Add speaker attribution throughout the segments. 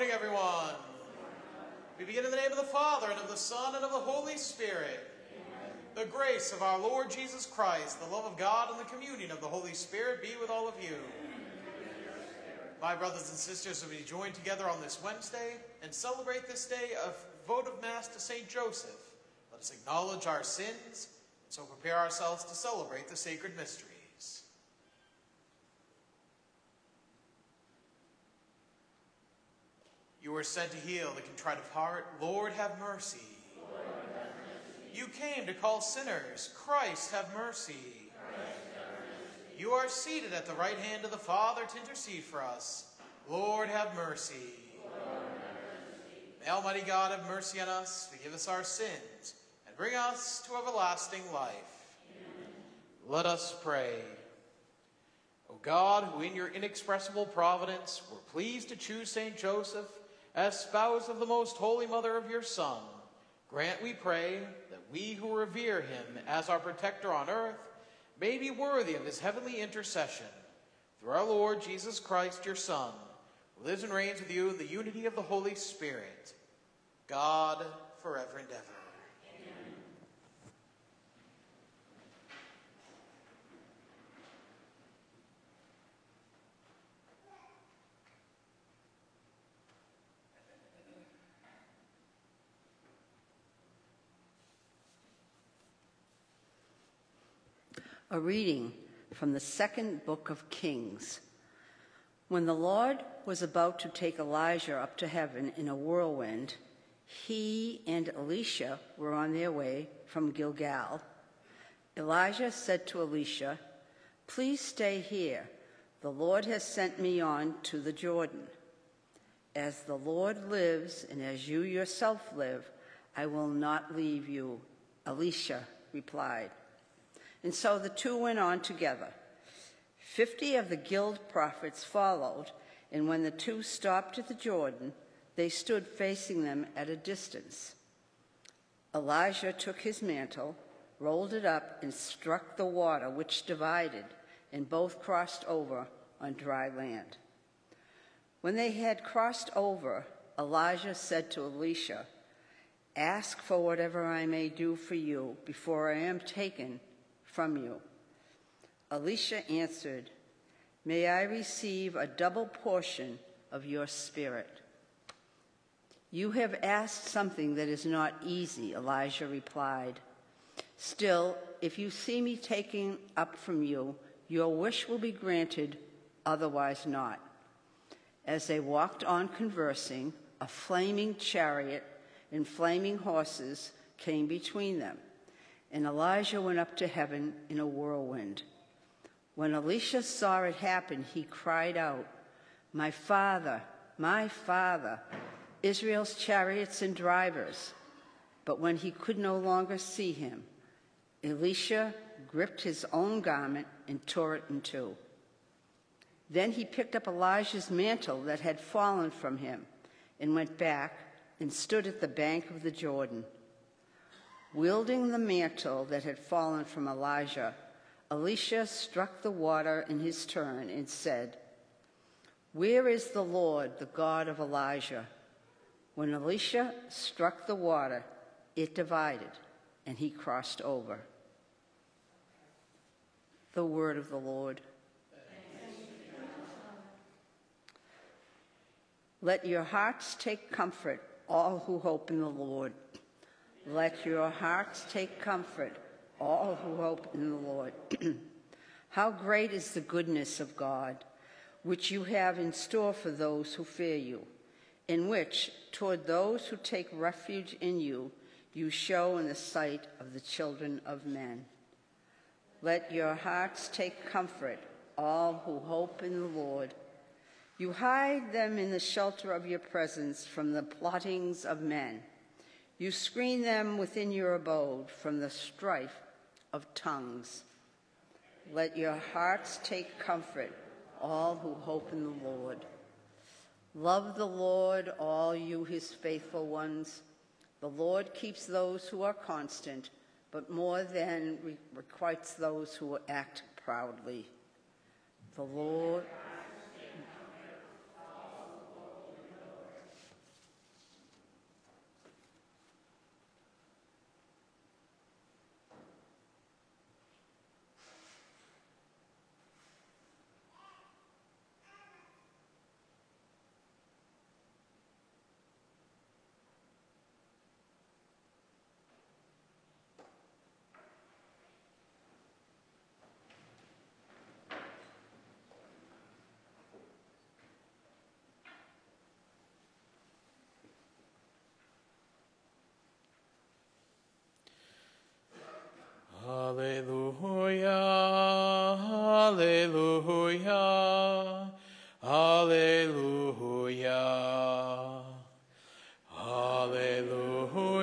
Speaker 1: morning, everyone. We begin in the name of the Father, and of the Son, and of the Holy Spirit. The grace of our Lord Jesus Christ, the love of God, and the communion of the Holy Spirit be with all of you. My brothers and sisters, we join together on this Wednesday and celebrate this day of votive Mass to St. Joseph. Let us acknowledge our sins, and so prepare ourselves to celebrate the sacred mysteries. You were sent to heal the contrite of heart. Lord, have mercy.
Speaker 2: Lord, have mercy.
Speaker 1: You came to call sinners. Christ, have mercy.
Speaker 2: Christ, have mercy.
Speaker 1: You are seated at the right hand of the Father to intercede for us. Lord, have mercy.
Speaker 2: Lord, have mercy.
Speaker 1: May Almighty God have mercy on us, forgive us our sins, and bring us to everlasting life.
Speaker 2: Amen.
Speaker 1: Let us pray. O God, who in your inexpressible providence were pleased to choose St. Joseph as spouse of the most holy mother of your Son, grant, we pray, that we who revere him as our protector on earth may be worthy of his heavenly intercession. Through our Lord Jesus Christ, your Son, who lives and reigns with you in the unity of the Holy Spirit, God, forever and ever.
Speaker 3: A reading from the second book of Kings. When the Lord was about to take Elijah up to heaven in a whirlwind, he and Elisha were on their way from Gilgal. Elijah said to Elisha, Please stay here. The Lord has sent me on to the Jordan. As the Lord lives and as you yourself live, I will not leave you, Elisha replied. And so the two went on together. Fifty of the guild prophets followed, and when the two stopped at the Jordan, they stood facing them at a distance. Elijah took his mantle, rolled it up, and struck the water, which divided, and both crossed over on dry land. When they had crossed over, Elijah said to Elisha, Ask for whatever I may do for you before I am taken from you. Elisha answered, May I receive a double portion of your spirit. You have asked something that is not easy, Elijah replied. Still, if you see me taking up from you, your wish will be granted, otherwise not. As they walked on conversing, a flaming chariot and flaming horses came between them and Elijah went up to heaven in a whirlwind. When Elisha saw it happen, he cried out, My father, my father, Israel's chariots and drivers. But when he could no longer see him, Elisha gripped his own garment and tore it in two. Then he picked up Elijah's mantle that had fallen from him and went back and stood at the bank of the Jordan. Wielding the mantle that had fallen from Elijah, Elisha struck the water in his turn and said, Where is the Lord, the God of Elijah? When Elisha struck the water, it divided, and he crossed over. The word of the Lord. Let your hearts take comfort, all who hope in the Lord. Let your hearts take comfort, all who hope in the Lord. How great is the goodness of God, which you have in store for those who fear you, in which, toward those who take refuge in you, you show in the sight of the children of men. Let your hearts take comfort, all who hope in the Lord. You hide them in the shelter of your presence from the plottings of men. You screen them within your abode from the strife of tongues. Let your hearts take comfort, all who hope in the Lord. Love the Lord, all you his faithful ones. The Lord keeps those who are constant, but more than requites those who act proudly. The Lord.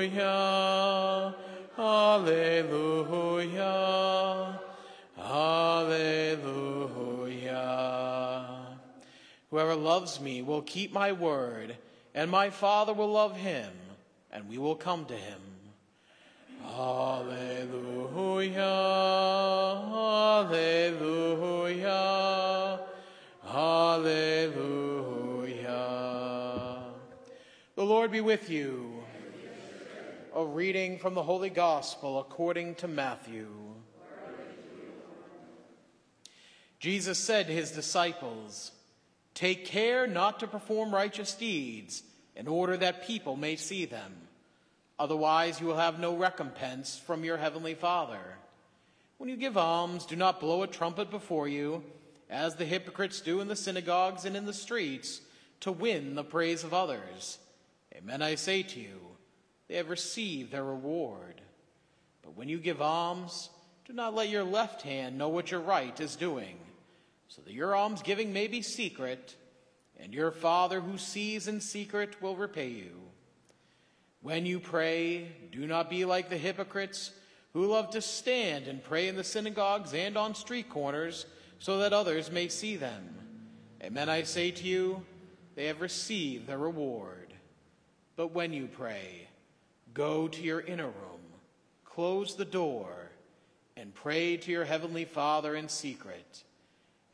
Speaker 3: Hallelujah. Hallelujah. Hallelujah.
Speaker 1: Whoever loves me will keep my word, and my Father will love him, and we will come to him. Hallelujah. Hallelujah. Hallelujah. The Lord be with you. Reading from the Holy Gospel according to Matthew. Jesus said to his disciples, Take care not to perform righteous deeds in order that people may see them. Otherwise, you will have no recompense from your heavenly Father. When you give alms, do not blow a trumpet before you, as the hypocrites do in the synagogues and in the streets, to win the praise of others. Amen, I say to you, they have received their reward. But when you give alms, do not let your left hand know what your right is doing, so that your almsgiving may be secret, and your Father who sees in secret will repay you. When you pray, do not be like the hypocrites who love to stand and pray in the synagogues and on street corners, so that others may see them. Amen, I say to you, they have received their reward. But when you pray, Go to your inner room, close the door, and pray to your heavenly Father in secret.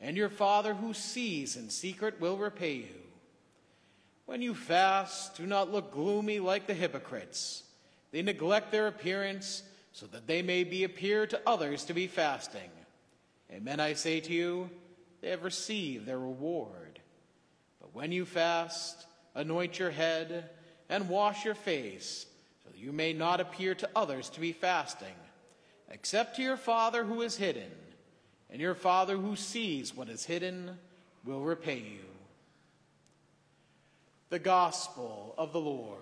Speaker 1: And your Father who sees in secret will repay you. When you fast, do not look gloomy like the hypocrites. They neglect their appearance so that they may be appear to others to be fasting. Amen, I say to you, they have received their reward. But when you fast, anoint your head and wash your face you may not appear to others to be fasting, except to your Father who is hidden, and your Father who sees what is hidden will repay you. The Gospel of the Lord.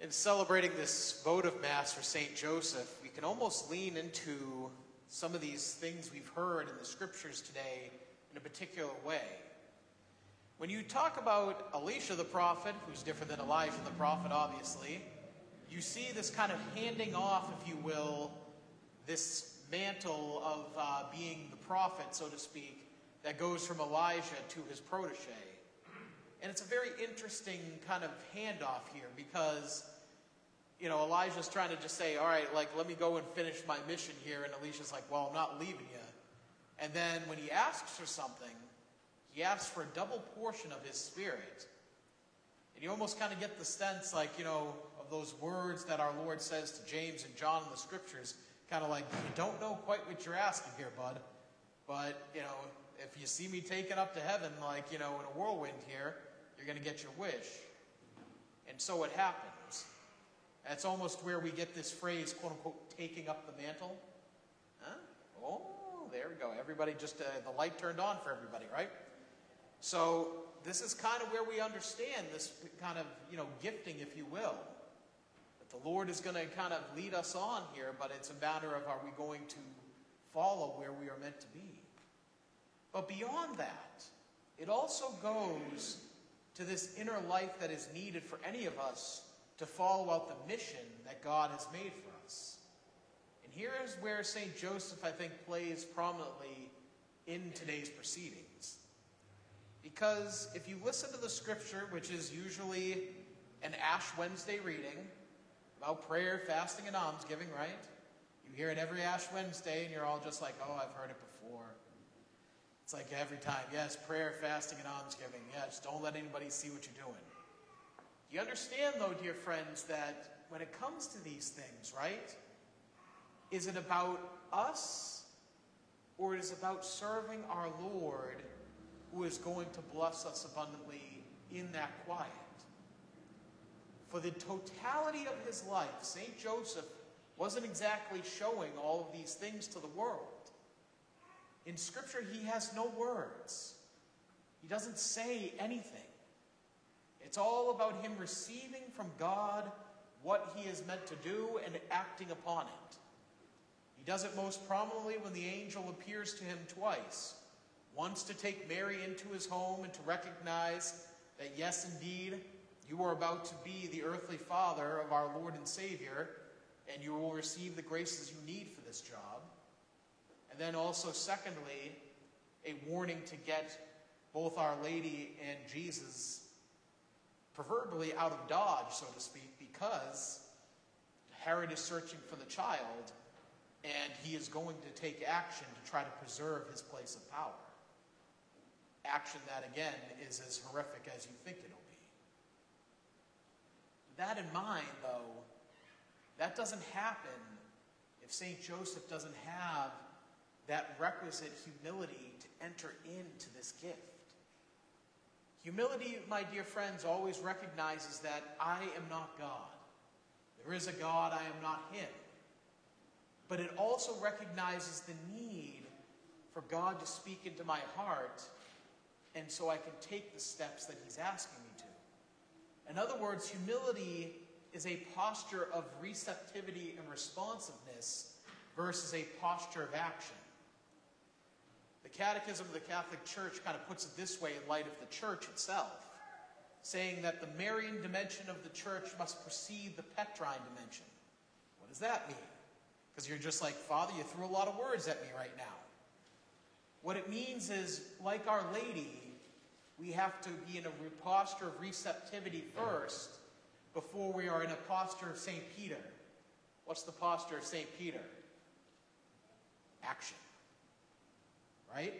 Speaker 1: In celebrating this votive Mass for St. Joseph, we can almost lean into some of these things we've heard in the scriptures today in a particular way. When you talk about Elisha the prophet, who's different than Elijah the prophet, obviously, you see this kind of handing off, if you will, this mantle of uh, being the prophet, so to speak, that goes from Elijah to his protege. And it's a very interesting kind of handoff here because you know, Elijah's trying to just say, all right, like, let me go and finish my mission here. And Elisha's like, well, I'm not leaving you. And then when he asks for something, he asks for a double portion of his spirit. And you almost kind of get the sense, like, you know, of those words that our Lord says to James and John in the scriptures, kind of like, you don't know quite what you're asking here, bud. But, you know, if you see me taken up to heaven, like, you know, in a whirlwind here, you're going to get your wish. And so it happened. That's almost where we get this phrase, quote unquote, taking up the mantle. Huh? Oh, there we go. Everybody just, uh, the light turned on for everybody, right? So this is kind of where we understand this kind of, you know, gifting, if you will. That the Lord is going to kind of lead us on here, but it's a matter of are we going to follow where we are meant to be. But beyond that, it also goes to this inner life that is needed for any of us to follow out the mission that God has made for us. And here is where St. Joseph, I think, plays prominently in today's proceedings. Because if you listen to the scripture, which is usually an Ash Wednesday reading about prayer, fasting, and almsgiving, right? You hear it every Ash Wednesday, and you're all just like, oh, I've heard it before. It's like every time, yes, prayer, fasting, and almsgiving. Yes, don't let anybody see what you're doing. You understand, though, dear friends, that when it comes to these things, right? Is it about us or is it about serving our Lord who is going to bless us abundantly in that quiet? For the totality of his life, St. Joseph wasn't exactly showing all of these things to the world. In Scripture, he has no words, he doesn't say anything. It's all about him receiving from God what he is meant to do and acting upon it. He does it most prominently when the angel appears to him twice once to take Mary into his home and to recognize that, yes, indeed, you are about to be the earthly father of our Lord and Savior, and you will receive the graces you need for this job. And then also, secondly, a warning to get both Our Lady and Jesus proverbially out of Dodge, so to speak, because Herod is searching for the child and he is going to take action to try to preserve his place of power. Action that, again, is as horrific as you think it'll be. That in mind, though, that doesn't happen if St. Joseph doesn't have that requisite humility to enter into this gift. Humility, my dear friends, always recognizes that I am not God. There is a God, I am not Him. But it also recognizes the need for God to speak into my heart, and so I can take the steps that He's asking me to. In other words, humility is a posture of receptivity and responsiveness versus a posture of action. The Catechism of the Catholic Church kind of puts it this way in light of the church itself, saying that the Marian dimension of the church must precede the Petrine dimension. What does that mean? Because you're just like, Father, you threw a lot of words at me right now. What it means is, like Our Lady, we have to be in a posture of receptivity first before we are in a posture of St. Peter. What's the posture of St. Peter? Action. Right?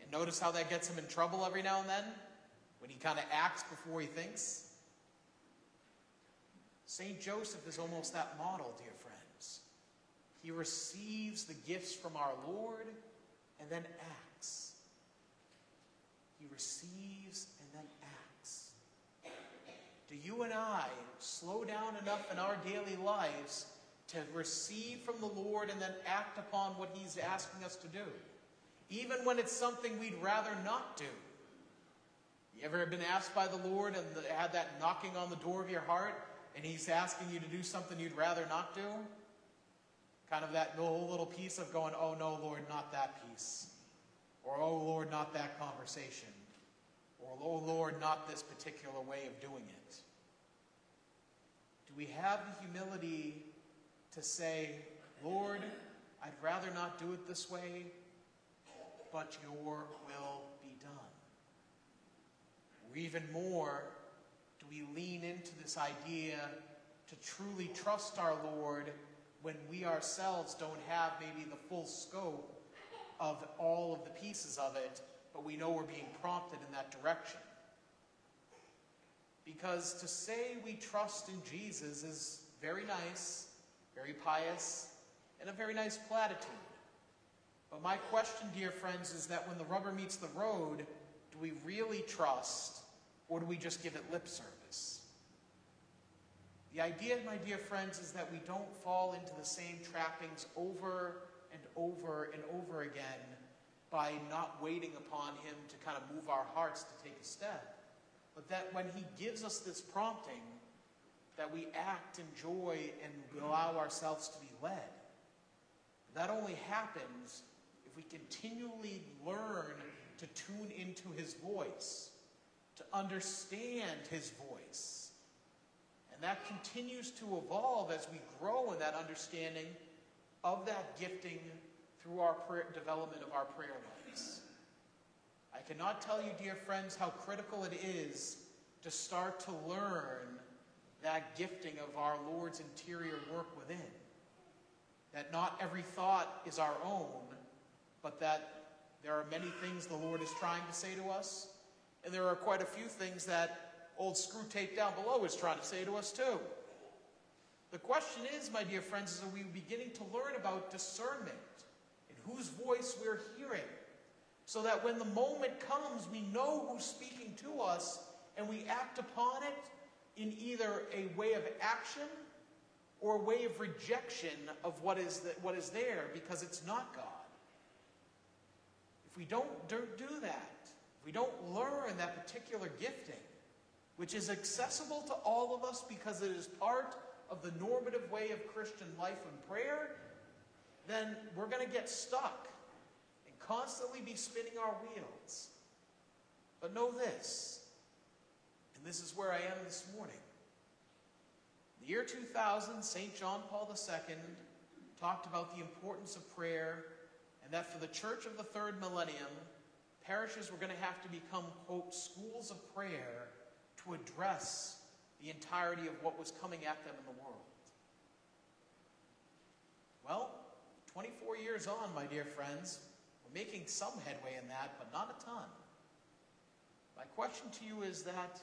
Speaker 1: And notice how that gets him in trouble every now and then? When he kind of acts before he thinks? St. Joseph is almost that model, dear friends. He receives the gifts from our Lord and then acts. He receives and then acts. Do you and I slow down enough in our daily lives to receive from the Lord and then act upon what He's asking us to do? Even when it's something we'd rather not do. You ever been asked by the Lord and had that knocking on the door of your heart and He's asking you to do something you'd rather not do? Kind of that whole little piece of going, oh no, Lord, not that piece. Or, oh Lord, not that conversation. Or, oh Lord, not this particular way of doing it. Do we have the humility to say, Lord, I'd rather not do it this way, but your will be done? Or even more, do we lean into this idea to truly trust our Lord when we ourselves don't have maybe the full scope of all of the pieces of it, but we know we're being prompted in that direction? Because to say we trust in Jesus is very nice, very pious, and a very nice platitude. But my question, dear friends, is that when the rubber meets the road, do we really trust, or do we just give it lip service? The idea, my dear friends, is that we don't fall into the same trappings over and over and over again by not waiting upon Him to kind of move our hearts to take a step. But that when He gives us this prompting, that we act in joy and allow ourselves to be led. That only happens if we continually learn to tune into His voice, to understand His voice. And that continues to evolve as we grow in that understanding of that gifting through our prayer, development of our prayer lives. I cannot tell you, dear friends, how critical it is to start to learn that gifting of our Lord's interior work within. That not every thought is our own, but that there are many things the Lord is trying to say to us, and there are quite a few things that old Screwtape down below is trying to say to us too. The question is, my dear friends, is are we beginning to learn about discernment and whose voice we're hearing? So that when the moment comes, we know who's speaking to us and we act upon it in either a way of action or a way of rejection of what is, the, what is there because it's not God. If we don't do that, if we don't learn that particular gifting, which is accessible to all of us because it is part of the normative way of Christian life and prayer, then we're going to get stuck and constantly be spinning our wheels. But know this, and this is where I am this morning. In the year 2000, St. John Paul II talked about the importance of prayer that for the church of the third millennium, parishes were going to have to become, quote, schools of prayer to address the entirety of what was coming at them in the world. Well, 24 years on, my dear friends, we're making some headway in that, but not a ton. My question to you is that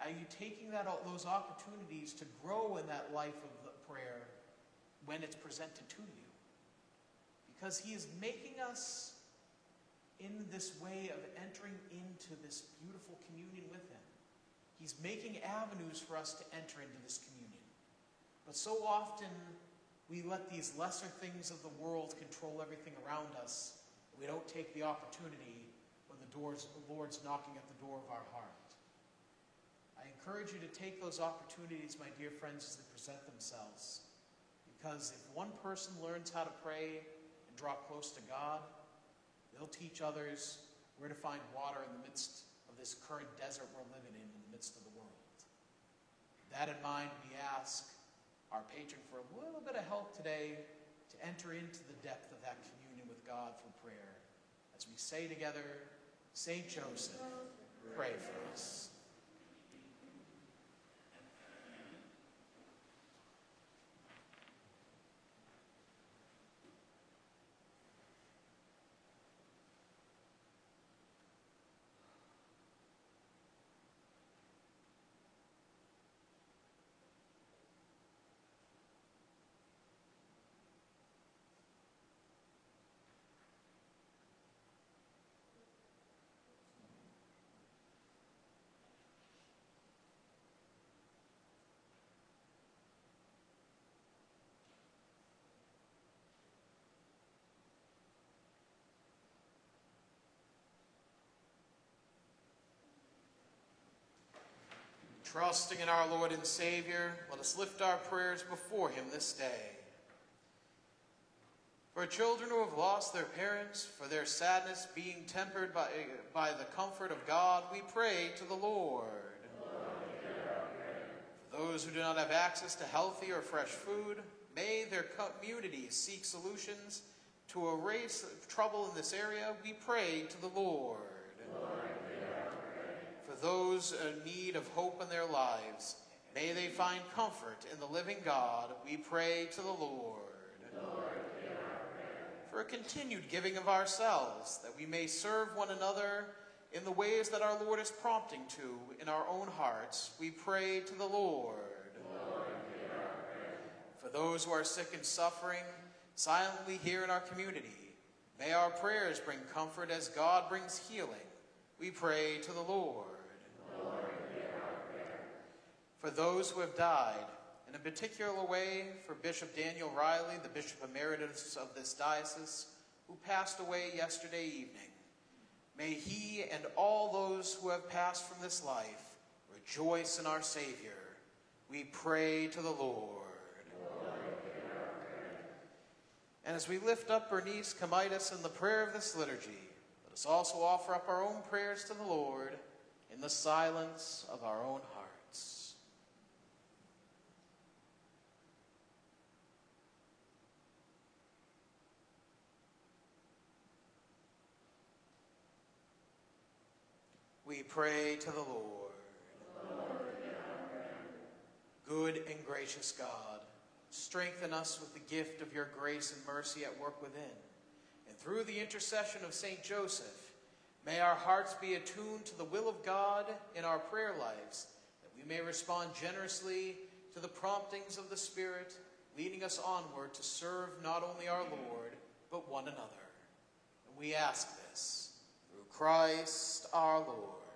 Speaker 1: are you taking that, those opportunities to grow in that life of prayer when it's presented to you? Because he is making us in this way of entering into this beautiful communion with him. He's making avenues for us to enter into this communion. But so often we let these lesser things of the world control everything around us. We don't take the opportunity when the, doors, the Lord's knocking at the door of our heart. I encourage you to take those opportunities, my dear friends, as they present themselves. Because if one person learns how to pray draw close to God, they'll teach others where to find water in the midst of this current desert we're living in, in the midst of the world. With that in mind, we ask our patron for a little bit of help today to enter into the depth of that communion with God through prayer. As we say together, Saint Joseph, pray for us. Trusting in our Lord and Savior, let us lift our prayers before him this day. For children who have lost their parents, for their sadness being tempered by, by the comfort of God, we pray to the Lord. For those who do not have access to healthy or fresh food, may their communities seek solutions to erase trouble in this area, we pray to the Lord. Lord those in need of hope in their lives. May they find comfort in the living God, we pray to the Lord.
Speaker 2: Lord
Speaker 1: For a continued giving of ourselves, that we may serve one another in the ways that our Lord is prompting to in our own hearts, we pray to the Lord.
Speaker 2: Lord
Speaker 1: For those who are sick and suffering, silently here in our community, may our prayers bring comfort as God brings healing. We pray to the Lord for those who have died, in a particular way for Bishop Daniel Reilly, the Bishop Emeritus of this diocese, who passed away yesterday evening. May he and all those who have passed from this life rejoice in our Savior. We pray to the Lord. and as we lift up Bernice Camitis in the prayer of this liturgy, let us also offer up our own prayers to the Lord in the silence of our own hearts. We pray to the Lord. Good and gracious God, strengthen us with the gift of your grace and mercy at work within. And through the intercession of St. Joseph, may our hearts be attuned to the will of God in our prayer lives, that we may respond generously to the promptings of the Spirit, leading us onward to serve not only our Lord, but one another. And we ask this Christ our Lord.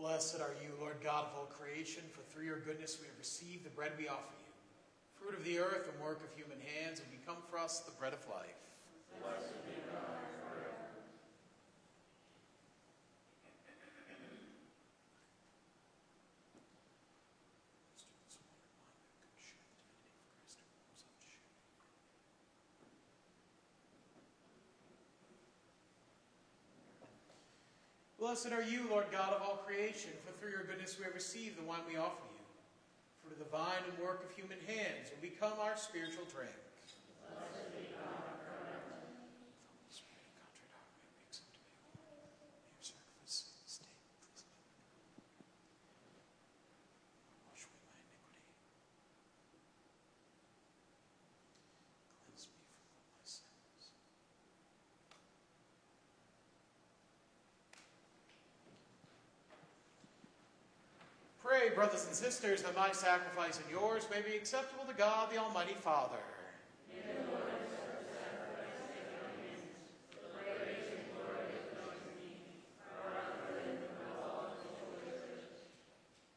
Speaker 1: Blessed are you, Lord God of all creation, for through your goodness we have received the bread we offer you, fruit of the earth and work of human hands, and become for us the bread of life. Blessed are you, Lord God of all creation, for through your goodness we have received the wine we offer you. Of the vine and work of human hands will become our spiritual drink. Wash away my iniquity. Cleanse me from all my sins. Brothers and sisters, that my sacrifice and yours may be acceptable to God, the Almighty Father.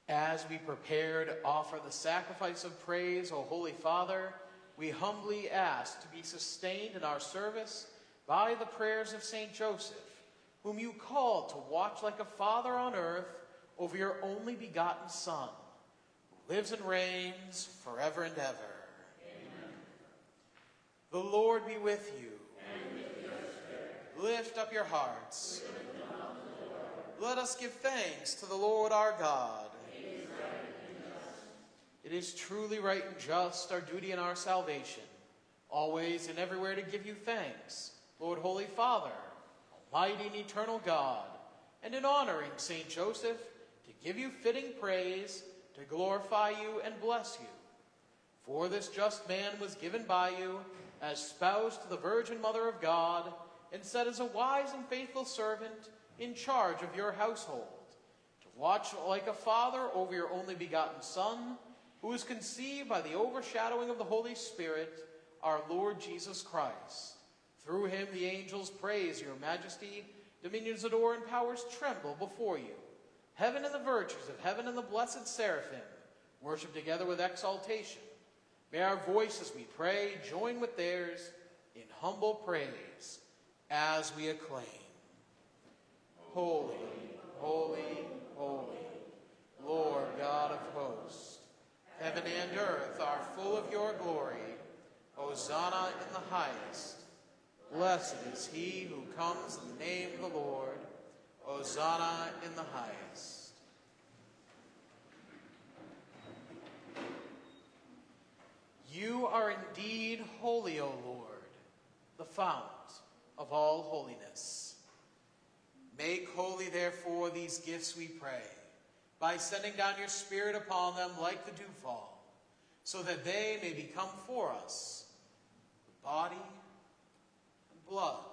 Speaker 1: As we prepare to offer the sacrifice of praise, O Holy Father, we humbly ask to be sustained in our service by the prayers of Saint Joseph, whom you called to watch like a father on earth over your only begotten Son, who lives and reigns forever and ever. The Lord be with you. Lift up your hearts. Let us give thanks to the Lord our God. It is truly right and just, our duty and our salvation, always and everywhere to give you thanks, Lord Holy Father, Almighty and eternal God, and in honoring Saint Joseph, give you fitting praise, to glorify you and bless you. For this just man was given by you as spouse to the Virgin Mother of God, and set as a wise and faithful servant in charge of your household, to watch like a father over your only begotten Son, who was conceived by the overshadowing of the Holy Spirit, our Lord Jesus Christ. Through him the angels praise your majesty, dominions adore, and powers tremble before you. Heaven and the virtues of heaven and the blessed seraphim worship together with exaltation. May our voices, we pray, join with theirs in humble praise as we acclaim. Holy, holy, holy, Lord God of hosts. Heaven and earth are full of your glory. Hosanna in the highest. Blessed is he who comes in the name of the Lord. Hosanna in the highest. You are indeed holy, O Lord, the fount of all holiness. Make holy, therefore, these gifts, we pray, by sending down your Spirit upon them like the dewfall, so that they may become for us the body and blood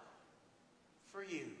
Speaker 1: for you.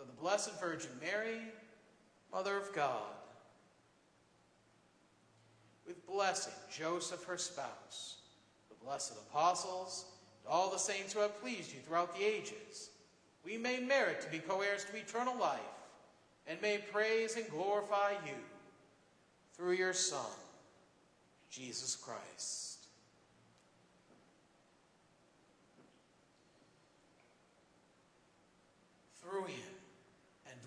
Speaker 1: of the Blessed Virgin Mary, Mother of God, with blessing Joseph, her spouse, the blessed apostles, and all the saints who have pleased you throughout the ages, we may merit to be co-heirs to eternal life, and may praise and glorify you through your Son, Jesus Christ. Through him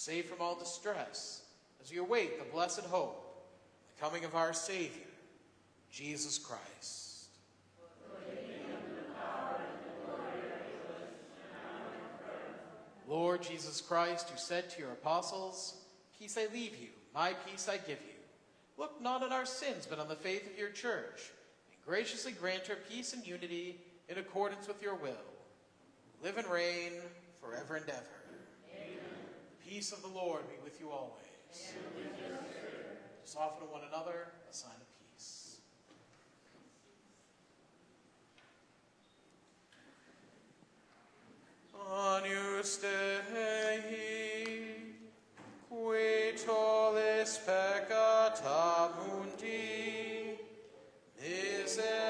Speaker 1: safe from all distress, as we await the blessed hope, the coming of our Savior, Jesus Christ. Lord Jesus Christ, who said to your apostles, Peace I leave you, my peace I give you. Look not on our sins, but on the faith of your church, and graciously grant her peace and unity in accordance with your will. Live and reign forever and ever peace of the Lord be with you always. Just offer to one another a sign of peace. Agnus Dei, qui tollis peccata mundi, miserere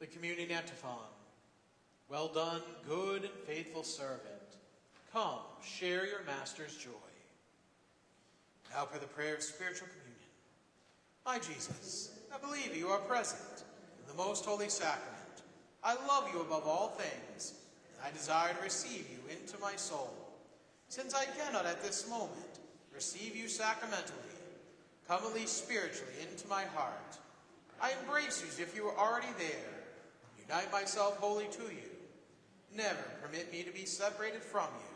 Speaker 1: The communion antiphon. Well done, good and faithful servant. Come, share your master's joy. Now for the prayer of spiritual communion. My Jesus, I believe you are present in the most holy sacrament. I love you above all things, and I desire to receive you into my soul. Since I cannot at this moment receive you sacramentally, come at least spiritually into my heart. I embrace you as if you were already there. Unite myself wholly to you. Never permit me to be separated from you.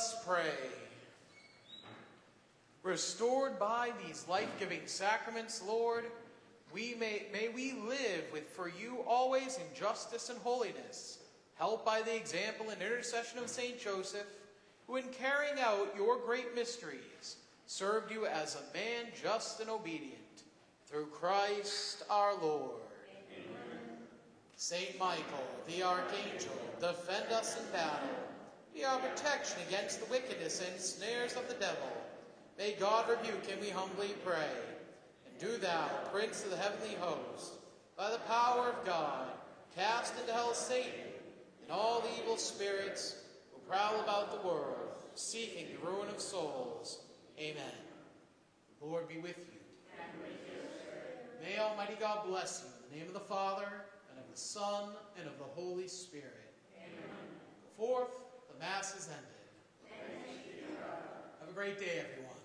Speaker 1: Us pray. Restored by these life-giving sacraments, Lord, we may, may we live with for you always in justice and holiness, helped by the example and intercession of Saint Joseph, who in carrying out your great mysteries served you as a man just and obedient. Through Christ our Lord. Saint Michael, the archangel, defend us in battle. Be our protection against the wickedness and snares of the devil. May God rebuke him, we humbly pray. And do thou, Prince of the heavenly host, by the power of God, cast into hell Satan and all the evil spirits who prowl about the world, seeking the ruin of souls. Amen. The Lord be with you. May Almighty God bless you. In the name of the Father, and of the Son, and of the Holy Spirit. Amen. Forth, Mass is ended. Have a great day, everyone.